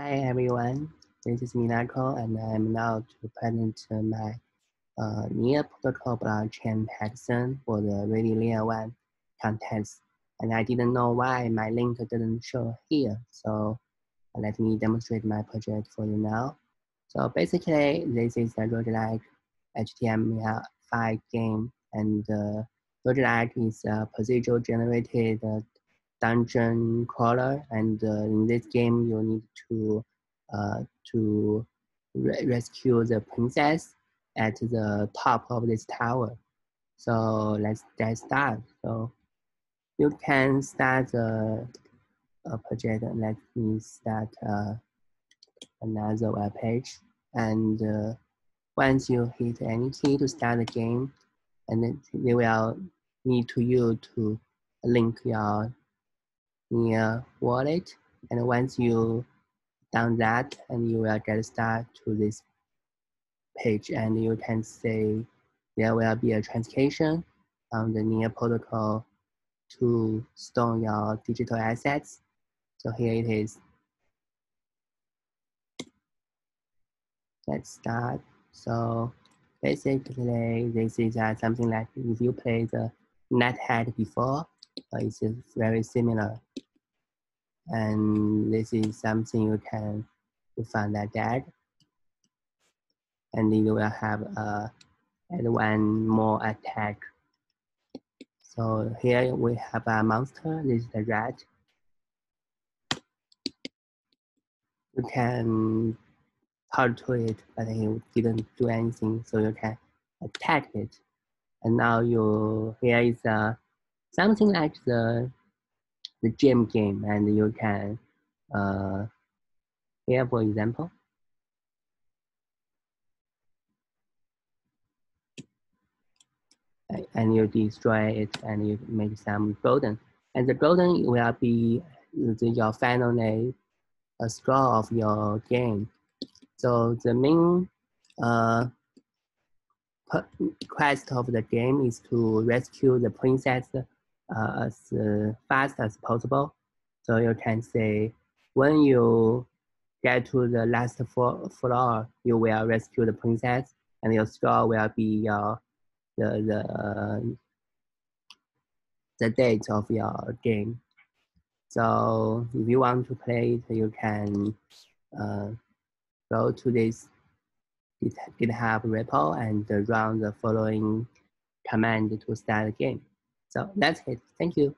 Hi everyone, this is Minako and I'm now to present my uh, NEAR protocol blockchain hackathon for the Ready Layer 1 contest. And I didn't know why my link didn't show here. So let me demonstrate my project for you now. So basically, this is a roguelike HTML5 game and uh, roguelike is a procedural generated uh, dungeon crawler, and uh, in this game you need to uh, to re rescue the princess at the top of this tower. So let's get started. So you can start the uh, project. Let me start another web page, and uh, once you hit any key to start the game, and then they will need to you to link your near wallet. And once you done that, and you will get start to this page, and you can say there will be a transaction on the near protocol to store your digital assets. So here it is. Let's start. So basically, this is uh, something like if you play the NetHack before, uh, it's very similar. And this is something you can find that that. And you will have uh, one more attack. So here we have a monster, this is the rat. You can talk to it, but it didn't do anything, so you can attack it. And now you, here is uh, something like the the gem game and you can uh, here for example. And you destroy it and you make some golden. And the golden will be the, your final name, a score of your game. So the main uh, quest of the game is to rescue the princess uh, as fast as possible. So you can say when you get to the last floor, you will rescue the princess, and your score will be your the the the date of your game. So if you want to play it, you can uh, go to this GitHub repo and run the following command to start the game. So that's it. Thank you.